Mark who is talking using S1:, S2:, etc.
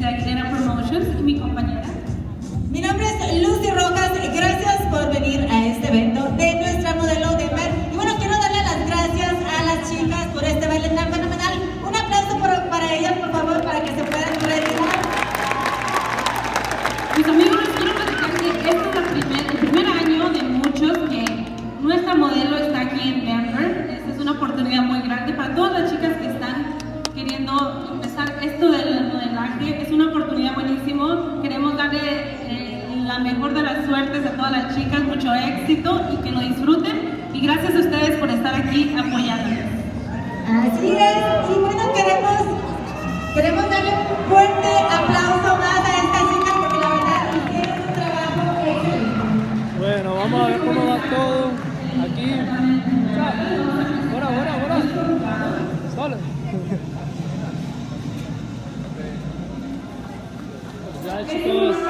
S1: that Jenna Promotions. Mejor de las suertes a todas las chicas, mucho éxito y que lo disfruten. Y gracias a ustedes por estar aquí apoyándonos.
S2: Así es, y bueno, queremos, queremos darle un fuerte aplauso más a estas chicas porque la verdad hicieron un trabajo excelente.
S3: Bueno, vamos a ver cómo va todo aquí. Ahora, ahora, ahora. Solo. Ya chicos.